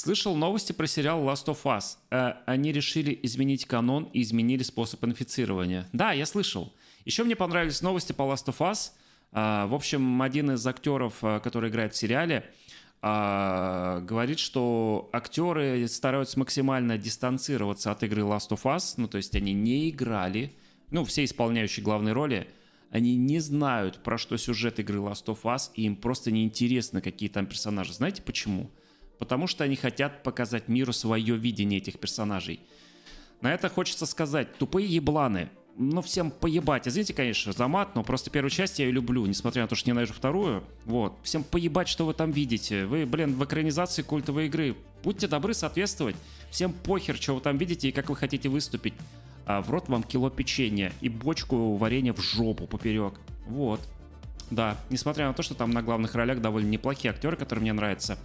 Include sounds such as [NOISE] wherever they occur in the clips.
Слышал новости про сериал Last of Us. Э, они решили изменить канон и изменили способ инфицирования. Да, я слышал. Еще мне понравились новости по Last of Us. Э, в общем, один из актеров, э, который играет в сериале, э, говорит, что актеры стараются максимально дистанцироваться от игры Last of Us. Ну, то есть они не играли. Ну, все исполняющие главные роли – они не знают, про что сюжет игры Last of Us, и им просто неинтересно, какие там персонажи. Знаете почему? Потому что они хотят показать миру свое видение этих персонажей. На это хочется сказать, тупые ебланы. Ну, всем поебать. Извините, конечно, за мат, но просто первую часть я ее люблю, несмотря на то, что ненавижу вторую. Вот. Всем поебать, что вы там видите. Вы, блин, в экранизации культовой игры. Будьте добры соответствовать. Всем похер, что вы там видите и как вы хотите выступить а в рот вам кило печенья и бочку варенья в жопу поперек. Вот. Да, несмотря на то, что там на главных ролях довольно неплохие актеры, которые мне нравятся,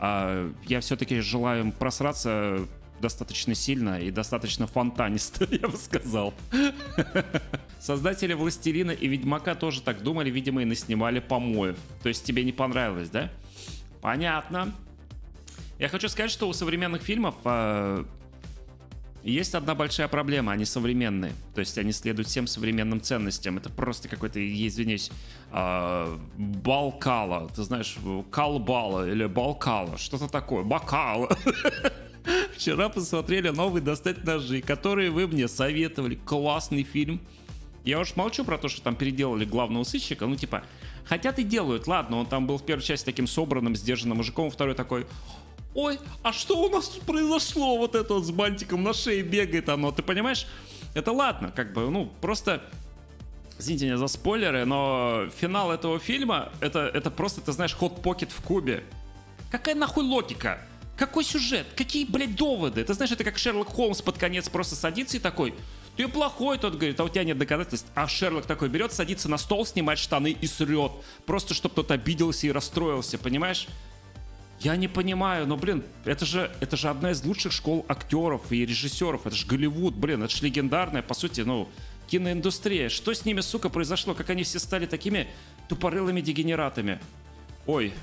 а, я все-таки желаю им просраться достаточно сильно и достаточно фонтанисто, [LAUGHS] я бы сказал. [LAUGHS] Создатели «Властелина» и «Ведьмака» тоже так думали, видимо, и наснимали помоев. То есть тебе не понравилось, да? Понятно. Я хочу сказать, что у современных фильмов а, есть одна большая проблема, они современные. То есть они следуют всем современным ценностям. Это просто какой-то, извиняюсь, э, Балкала. Ты знаешь, Калбала или Балкала. Что-то такое. Бакала. [LAUGHS] Вчера посмотрели новый «Достать ножи», которые вы мне советовали. Классный фильм. Я уж молчу про то, что там переделали главного сыщика. Ну, типа, хотят и делают. Ладно, он там был в первой части таким собранным, сдержанным мужиком, второй такой ой, а что у нас тут произошло? Вот это вот с бантиком на шее бегает оно, ты понимаешь? Это ладно, как бы, ну, просто... Извините меня за спойлеры, но финал этого фильма, это, это просто, ты знаешь, ход-покет в кубе. Какая нахуй логика? Какой сюжет? Какие, блядь, доводы? Ты знаешь, это как Шерлок Холмс под конец просто садится и такой, ты плохой, тот говорит, а у тебя нет доказательств. А Шерлок такой берет, садится на стол, снимает штаны и срет. Просто, чтобы кто-то обиделся и расстроился, понимаешь? Я не понимаю, но, блин, это же, это же одна из лучших школ актеров и режиссеров. Это же Голливуд, блин, это же легендарная, по сути, ну, киноиндустрия. Что с ними, сука, произошло? Как они все стали такими тупорылыми дегенератами? Ой.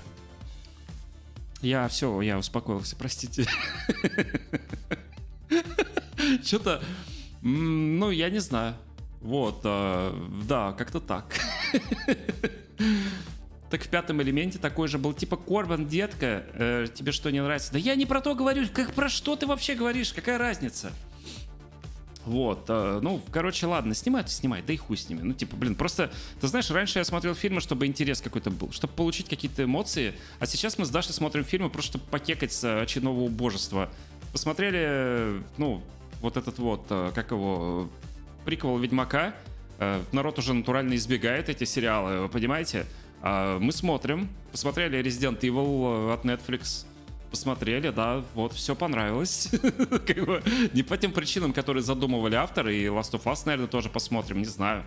Я все, я успокоился, простите. Что-то, ну, я не знаю. Вот, э, да, как-то так. Так в пятом элементе такой же был, типа, Корбан, детка, э, тебе что, не нравится? Да я не про то говорю, как про что ты вообще говоришь, какая разница? Вот, э, ну, короче, ладно, снимай, то снимай, да и хуй с ними. Ну, типа, блин, просто, ты знаешь, раньше я смотрел фильмы, чтобы интерес какой-то был, чтобы получить какие-то эмоции, а сейчас мы с Дашей смотрим фильмы просто, чтобы покекать с очередного убожества. Посмотрели, ну, вот этот вот, э, как его, приквел Ведьмака, э, народ уже натурально избегает эти сериалы, вы понимаете? А, мы смотрим, посмотрели Resident Evil э, от Netflix, посмотрели, да, вот, все понравилось. [LAUGHS] как бы, не по тем причинам, которые задумывали авторы, и Last of Us, наверное, тоже посмотрим, не знаю.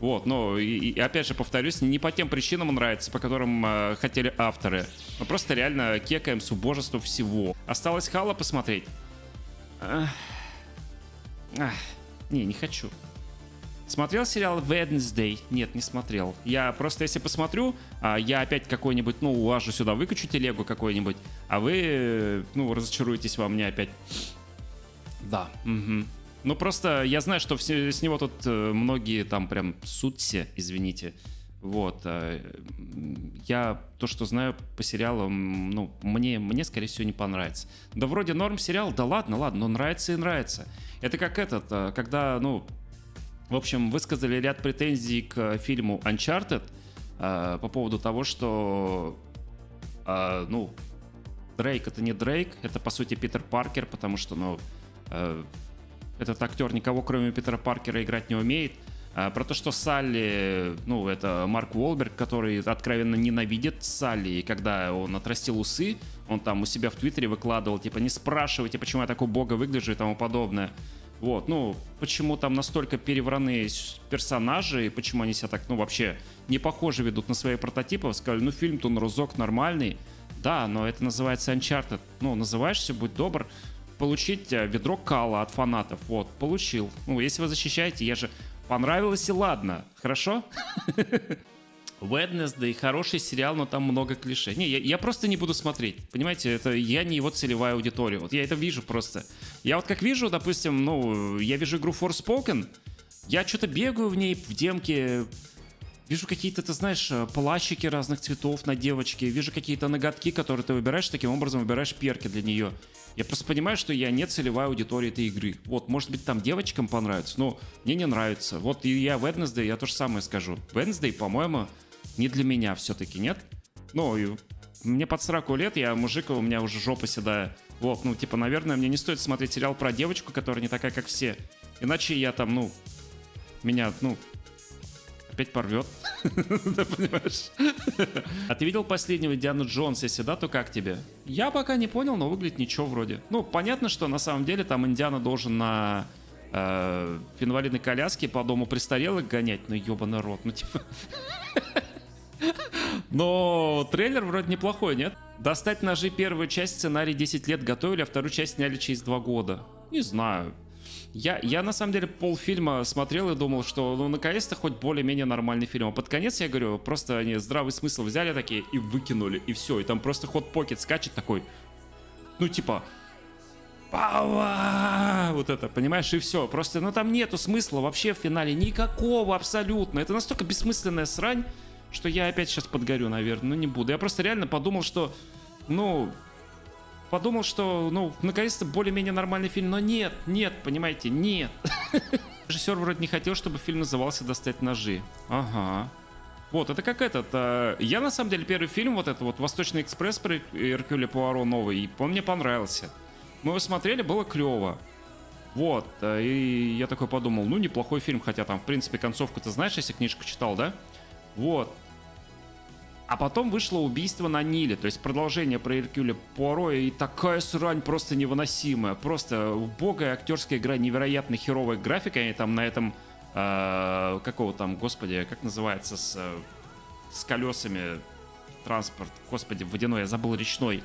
Вот, но и, и опять же повторюсь, не по тем причинам нравится, по которым э, хотели авторы. Мы просто реально кекаем с убожеством всего. Осталось Хала посмотреть? Ах. Ах. Не, не хочу. Смотрел сериал Wednesday? Нет, не смотрел. Я просто, если посмотрю, а, я опять какой-нибудь, ну, улажу сюда, выкачу телегу какой-нибудь, а вы, ну, разочаруетесь во мне опять. Да. Угу. Ну, просто я знаю, что все, с него тут э, многие там прям сутся, извините. Вот. Э, я то, что знаю по сериалам, ну, мне, мне, скорее всего, не понравится. Да вроде норм сериал, да ладно, ладно, но нравится и нравится. Это как этот, э, когда, ну, в общем, высказали ряд претензий к фильму Uncharted э, по поводу того, что, э, ну, Дрейк это не Дрейк, это по сути Питер Паркер, потому что, ну, э, этот актер никого кроме Питера Паркера играть не умеет. А, про то, что Салли, ну, это Марк Уолберг, который откровенно ненавидит Салли, и когда он отрастил усы, он там у себя в Твиттере выкладывал, типа, не спрашивайте, почему я такой бога выгляжу и тому подобное. Вот, ну, почему там настолько перевранные персонажи, и почему они себя так, ну, вообще не похоже ведут на свои прототипы, сказали, ну, фильм-то он разок нормальный, да, но это называется Uncharted. Ну, называешься, будь добр, получить э, ведро кала от фанатов. Вот, получил. Ну, если вы защищаете, я же понравилось и ладно. Хорошо? [LAUGHS] Wednesday хороший сериал, но там много клише. Не, я, я просто не буду смотреть. Понимаете, это я не его целевая аудитория. Вот я это вижу просто. Я вот как вижу, допустим, ну, я вижу игру Forspoken, я что-то бегаю в ней, в демке, Вижу какие-то, ты знаешь, э, плащики разных цветов на девочке. Вижу какие-то ноготки, которые ты выбираешь. Таким образом выбираешь перки для нее. Я просто понимаю, что я не целевая аудитория этой игры. Вот, может быть, там девочкам понравится, но мне не нравится. Вот и я Wednesday, я то же самое скажу. Wednesday, по-моему, не для меня все-таки, нет? Ну, и мне под 40 лет, я мужик, у меня уже жопа седая. Вот, ну, типа, наверное, мне не стоит смотреть сериал про девочку, которая не такая, как все. Иначе я там, ну, меня, ну, опять порвет. [LAUGHS] Ты понимаешь? А ты видел последнего Диану Джонс, если да, то как тебе? Я пока не понял, но выглядит ничего вроде. Ну, понятно, что на самом деле там Индиана должен на э, инвалидной коляске по дому престарелых гонять, ну ебаный рот, ну типа... [LAUGHS] Но трейлер вроде неплохой, нет? Достать ножи первую часть сценарий 10 лет готовили, а вторую часть сняли через 2 года. Не знаю. Я, я на самом деле полфильма смотрел и думал, что ну наконец-то хоть более-менее нормальный фильм. А под конец, я говорю, просто они здравый смысл взяли такие и выкинули, и все. И там просто ход покет скачет такой, ну типа, Пава! Вот это, понимаешь, и все. Просто, ну там нету смысла вообще в финале никакого абсолютно. Это настолько бессмысленная срань, что я опять сейчас подгорю, наверное. Ну не буду. Я просто реально подумал, что, ну, подумал, что, ну, наконец-то более-менее нормальный фильм, но нет, нет, понимаете, нет. [LAUGHS] Режиссер вроде не хотел, чтобы фильм назывался «Достать ножи». Ага. Вот, это как этот. А, я, на самом деле, первый фильм, вот этот вот «Восточный экспресс» про Эркюля Пуаро новый, он мне понравился. Мы его смотрели, было клево. Вот, а, и я такой подумал, ну, неплохой фильм, хотя там, в принципе, концовку ты знаешь, если книжку читал, да? Вот, а потом вышло убийство на Ниле, то есть продолжение про Эркюля Пуаро, и такая срань просто невыносимая. Просто убогая актерская игра, невероятно херовая графика, и там на этом, э, какого там, господи, как называется, с, с колесами транспорт, господи, водяной, я забыл, речной.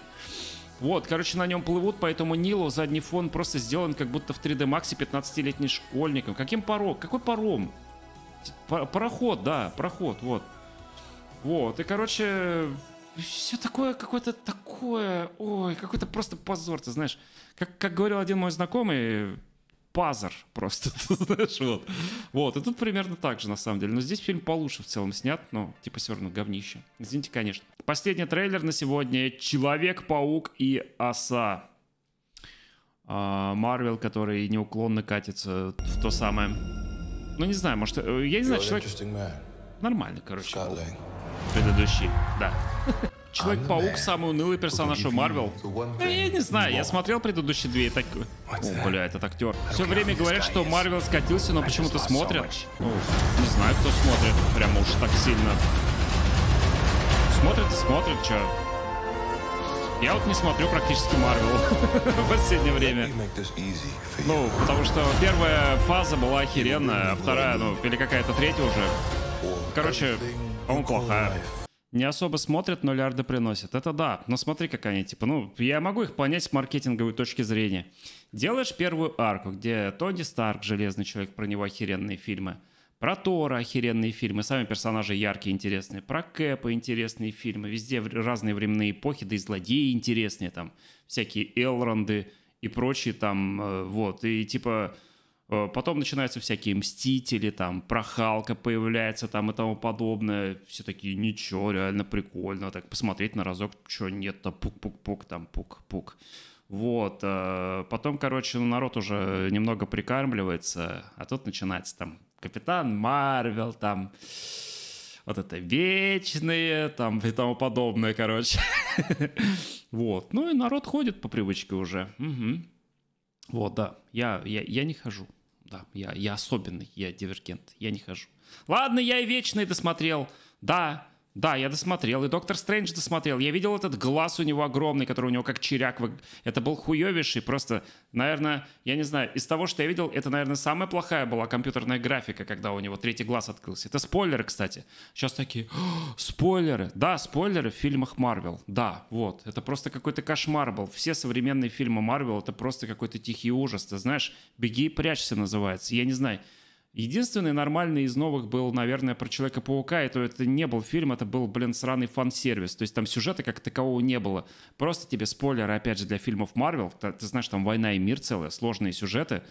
Вот, короче, на нем плывут по этому Нилу, задний фон просто сделан как будто в 3D Max 15-летний школьником. Каким паром? Какой паром? Пароход, да, пароход, вот. Вот, и, короче, все такое, какое-то такое, ой, какой-то просто позор, ты знаешь. Как, как говорил один мой знакомый, пазар просто, [LAUGHS] ты знаешь, вот. Вот, и тут примерно так же, на самом деле. Но здесь фильм получше в целом снят, но типа все равно говнище. Извините, конечно. Последний трейлер на сегодня «Человек-паук и оса». А, Марвел, который неуклонно катится в то самое. Ну, не знаю, может, э, я не знаю, человек... Нормально, короче. Предыдущий, да. [LAUGHS] Человек-паук самый унылый персонаж у Марвел. Я не знаю, я смотрел предыдущие две и так... О, бля, этот актер. Все время говорят, что Марвел скатился, но почему-то смотрят. Ну, не знаю, кто смотрит. Прям уж так сильно. Смотрят и смотрят, чё. Я вот не смотрю практически Марвел [LAUGHS] в последнее время. Ну, потому что первая фаза была охеренная, а вторая, ну, или какая-то третья уже. Короче, по-моему, плохая. Не особо смотрят, но лярды приносят. Это да, но смотри, как они, типа, ну, я могу их понять с маркетинговой точки зрения. Делаешь первую арку, где Тони Старк, Железный Человек, про него охеренные фильмы. Про Тора охеренные фильмы, сами персонажи яркие, интересные. Про Кэпа интересные фильмы. Везде разные временные эпохи, да и злодеи интересные там. Всякие Элронды и прочие там, э, вот. И типа потом начинаются всякие мстители, там, прохалка появляется там и тому подобное. Все такие, ничего, реально прикольно. Так посмотреть на разок, что нет-то, пук-пук-пук, там, пук-пук. Вот. Э, потом, короче, ну, народ уже немного прикармливается, а тут начинается там Капитан Марвел, там вот это вечные, там и тому подобное, короче. [LAUGHS] Вот. Ну и народ ходит по привычке уже. Вот, да. Я, я, я не хожу да, я, я особенный, я дивергент, я не хожу. Ладно, я и вечный досмотрел. Да, да, я досмотрел, и Доктор Стрэндж досмотрел. Я видел этот глаз у него огромный, который у него как черяк. Это был хуевейший, просто, наверное, я не знаю, из того, что я видел, это, наверное, самая плохая была компьютерная графика, когда у него третий глаз открылся. Это спойлеры, кстати. Сейчас такие, спойлеры. Да, спойлеры в фильмах Марвел. Да, вот. Это просто какой-то кошмар был. Все современные фильмы Марвел, это просто какой-то тихий ужас. Ты знаешь, «Беги и прячься» называется. Я не знаю, Единственный нормальный из новых был, наверное, про Человека-паука, и то это не был фильм, это был, блин, сраный фан-сервис. То есть там сюжета как такового не было. Просто тебе спойлеры, опять же, для фильмов Марвел. Ты, ты знаешь, там «Война и мир» целая, сложные сюжеты.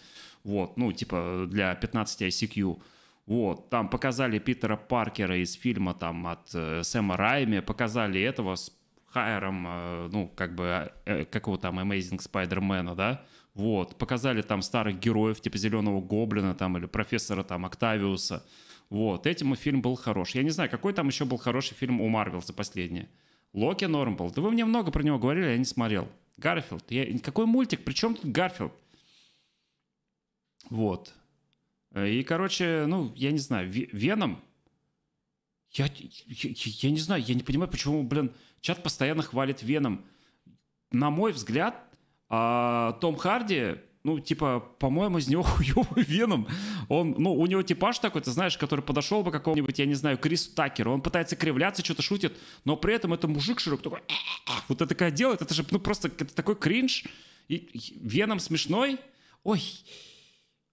Вот, ну, типа для 15 ICQ. Вот, там показали Питера Паркера из фильма там от э, Сэма Райми, показали этого с Хайером, э, ну, как бы, э, какого там Amazing Spider-Man, да, вот, показали там старых героев, типа Зеленого Гоблина там или профессора там Октавиуса, вот, этим фильм был хорош. Я не знаю, какой там еще был хороший фильм у Марвел за последнее. Локи норм был. Да вы мне много про него говорили, я не смотрел. Гарфилд. Я... Какой мультик? Причем тут Гарфилд? Вот. Э, и, короче, ну, я не знаю, Веном, я, я, я не знаю, я не понимаю, почему, блин, чат постоянно хвалит Веном. На мой взгляд, а, Том Харди, ну, типа, по-моему, из него [LAUGHS] хуёвый Веном. Он, ну, у него типаж такой, ты знаешь, который подошел бы какому-нибудь, я не знаю, Крису Такеру. Он пытается кривляться, что-то шутит, но при этом это мужик широк такой, вот это такая делает, это же, ну, просто это такой кринж. И Веном смешной. Ой,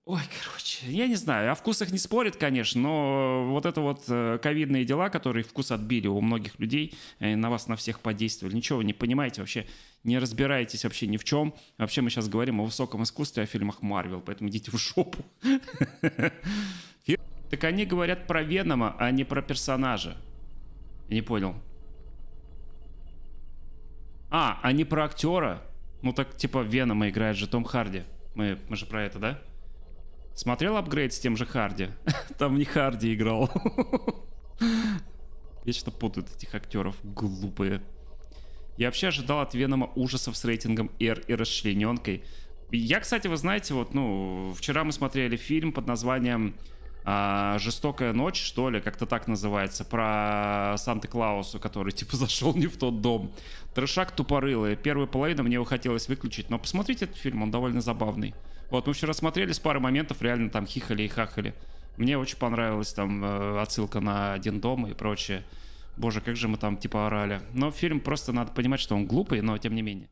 Ой, короче, я не знаю, о вкусах не спорит, конечно, но вот это вот э, ковидные дела, которые вкус отбили у многих людей, э, на вас на всех подействовали. Ничего вы не понимаете вообще, не разбираетесь вообще ни в чем. Вообще мы сейчас говорим о высоком искусстве, о фильмах Марвел, поэтому идите в шопу. [LAUGHS] Так они говорят про Венома, а не про персонажа. Не понял. А, они про актера? Ну так типа Венома играет же Том Харди. Мы, мы же про это, да? Смотрел апгрейд с тем же Харди? [LAUGHS] Там не Харди играл. [LAUGHS] Вечно путают этих актеров, глупые. Я вообще ожидал от Венома ужасов с рейтингом R и расчлененкой. Я, кстати, вы знаете, вот, ну, вчера мы смотрели фильм под названием а, «Жестокая ночь», что ли, как-то так называется, про Санта-Клаусу, который, [LAUGHS] типа, зашел не в тот дом. Трешак тупорылый. Первую половину мне его хотелось выключить, но посмотрите этот фильм, он довольно забавный. Вот, мы вчера смотрели с парой моментов, реально там хихали и хахали. Мне очень понравилась там э, отсылка на один дом и прочее. Боже, как же мы там типа орали. Но фильм просто надо понимать, что он глупый, но тем не менее.